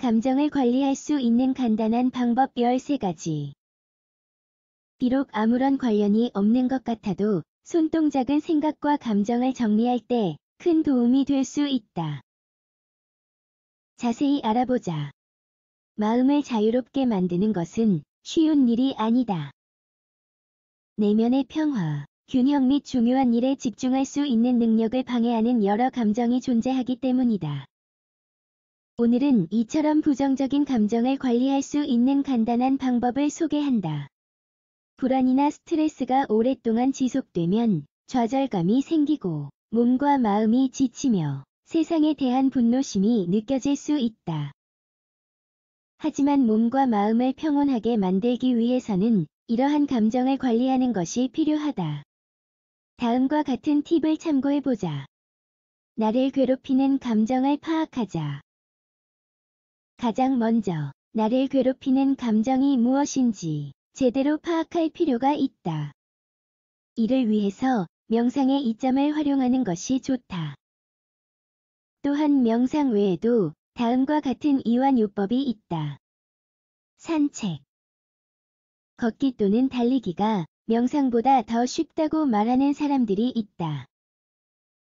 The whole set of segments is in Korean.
감정을 관리할 수 있는 간단한 방법 13가지. 비록 아무런 관련이 없는 것 같아도 손동작은 생각과 감정을 정리할 때 큰 도움이 될 수 있다. 자세히 알아보자. 마음을 자유롭게 만드는 것은 쉬운 일이 아니다. 내면의 평화, 균형 및 중요한 일에 집중할 수 있는 능력을 방해하는 여러 감정이 존재하기 때문이다. 오늘은 이처럼 부정적인 감정을 관리할 수 있는 간단한 방법을 소개한다. 불안이나 스트레스가 오랫동안 지속되면 좌절감이 생기고 몸과 마음이 지치며 세상에 대한 분노심이 느껴질 수 있다. 하지만 몸과 마음을 평온하게 만들기 위해서는 이러한 감정을 관리하는 것이 필요하다. 다음과 같은 팁을 참고해보자. 나를 괴롭히는 감정을 파악하자. 가장 먼저, 나를 괴롭히는 감정이 무엇인지 제대로 파악할 필요가 있다. 이를 위해서 명상의 이점을 활용하는 것이 좋다. 또한 명상 외에도 다음과 같은 이완요법이 있다. 산책 걷기 또는 달리기가 명상보다 더 쉽다고 말하는 사람들이 있다.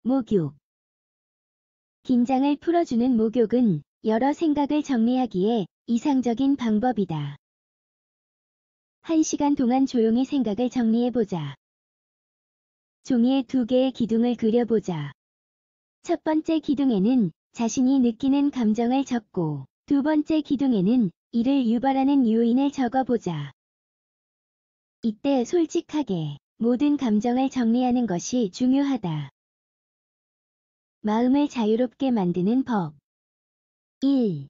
목욕 긴장을 풀어주는 목욕은 여러 생각을 정리하기에 이상적인 방법이다. 한 시간 동안 조용히 생각을 정리해보자. 종이에 두 개의 기둥을 그려보자. 첫 번째 기둥에는 자신이 느끼는 감정을 적고 두 번째 기둥에는 이를 유발하는 요인을 적어보자. 이때 솔직하게 모든 감정을 정리하는 것이 중요하다. 마음을 자유롭게 만드는 법 1.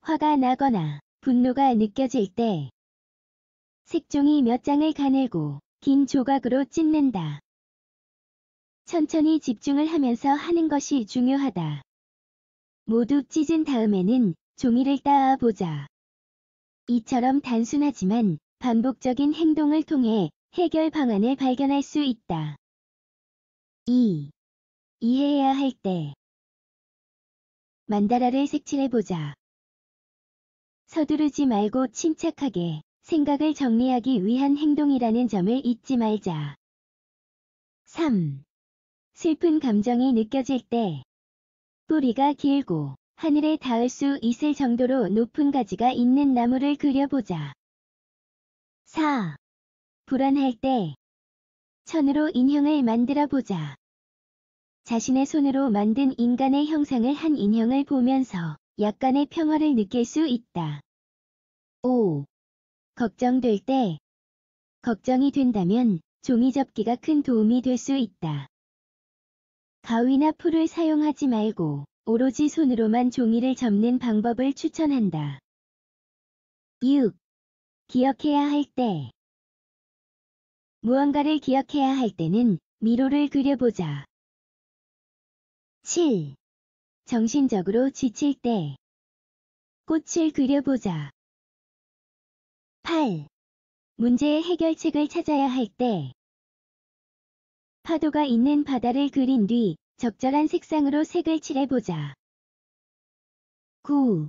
화가 나거나 분노가 느껴질 때 색종이 몇 장을 가늘고 긴 조각으로 찢는다. 천천히 집중을 하면서 하는 것이 중요하다. 모두 찢은 다음에는 종이를 따아 보자. 이처럼 단순하지만 반복적인 행동을 통해 해결 방안을 발견할 수 있다. 2. 이해해야 할 때. 만다라를 색칠해보자. 서두르지 말고 침착하게 생각을 정리하기 위한 행동이라는 점을 잊지 말자. 3. 슬픈 감정이 느껴질 때 뿌리가 길고 하늘에 닿을 수 있을 정도로 높은 가지가 있는 나무를 그려보자. 4. 불안할 때 천으로 인형을 만들어 보자. 자신의 손으로 만든 인간의 형상을 한 인형을 보면서 약간의 평화를 느낄 수 있다. 5. 걱정될 때 걱정이 된다면 종이접기가 큰 도움이 될 수 있다. 가위나 풀을 사용하지 말고 오로지 손으로만 종이를 접는 방법을 추천한다. 6. 기억해야 할 때. 무언가를 기억해야 할 때는 미로를 그려보자. 7. 정신적으로 지칠 때. 꽃을 그려보자. 8. 문제의 해결책을 찾아야 할 때. 파도가 있는 바다를 그린 뒤 적절한 색상으로 색을 칠해보자. 9.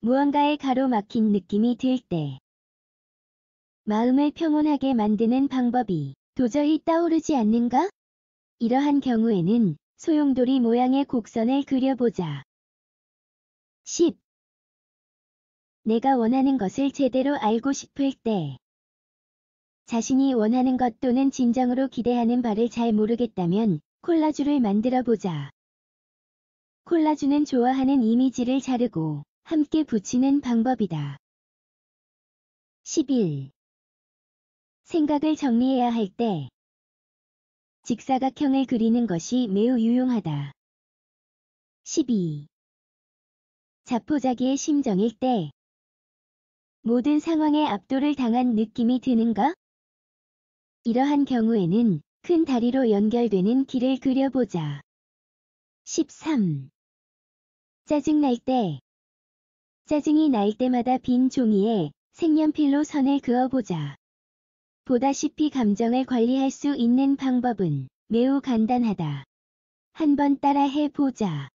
무언가에 가로막힌 느낌이 들 때. 마음을 평온하게 만드는 방법이 도저히 떠오르지 않는가? 이러한 경우에는 소용돌이 모양의 곡선을 그려보자. 10. 내가 원하는 것을 제대로 알고 싶을 때. 자신이 원하는 것 또는 진정으로 기대하는 바를 잘 모르겠다면 콜라주를 만들어 보자. 콜라주는 좋아하는 이미지를 자르고 함께 붙이는 방법이다. 11. 생각을 정리해야 할 때 직사각형을 그리는 것이 매우 유용하다. 12. 자포자기의 심정일 때 모든 상황에 압도를 당한 느낌이 드는가? 이러한 경우에는 큰 다리로 연결되는 길을 그려보자. 13. 짜증날 때 짜증이 날 때마다 빈 종이에 색연필로 선을 그어보자. 보다시피 감정을 관리할 수 있는 방법은 매우 간단하다. 한번 따라해 보자.